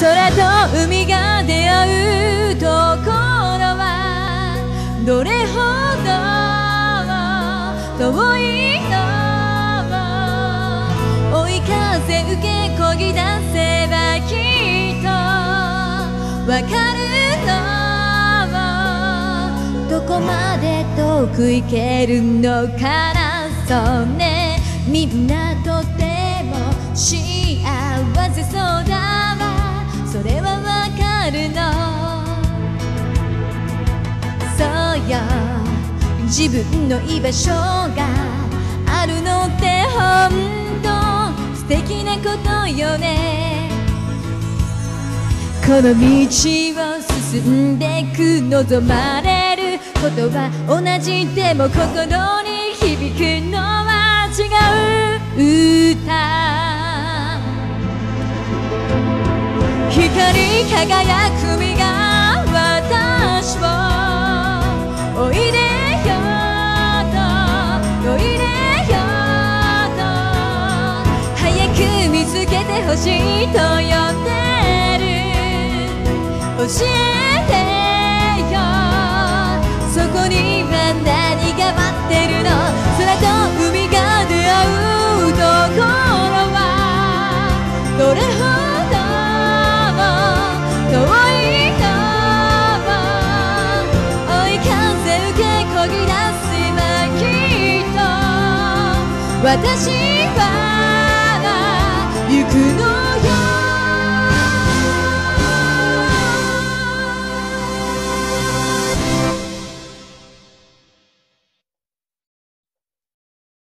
空と海が出会うところはどれほど遠いの追い風受けこぎ出せばきっとわかるの？どこまで遠く行けるのかな？そうね。みんなとても幸せそうだ。よ自分の居場所があるのってほんと素敵なことよね。この道を進んでく望まれることは同じでも心に響くのは違う歌。光り輝くほしいと呼んでる教えてよ。そこには何が待ってるの？空と海が出会うところはどれほど遠いの追い風受けこぎ出せばきと。私は行くの